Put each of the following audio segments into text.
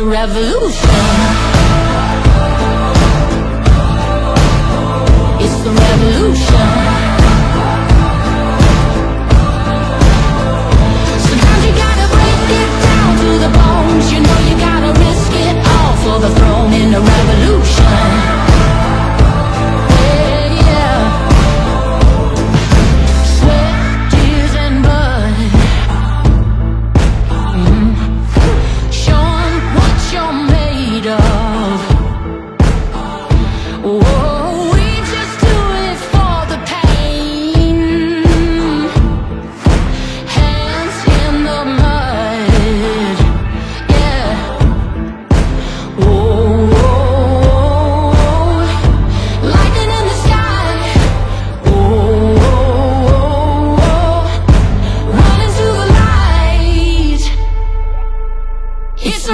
revolution.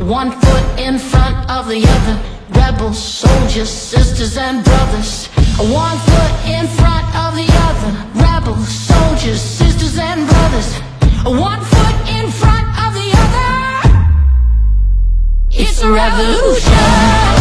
One foot in front of the other. Rebels, soldiers, sisters and brothers. One foot in front of the other. Rebels, soldiers, sisters and brothers. One foot in front of the other. It's a revolution.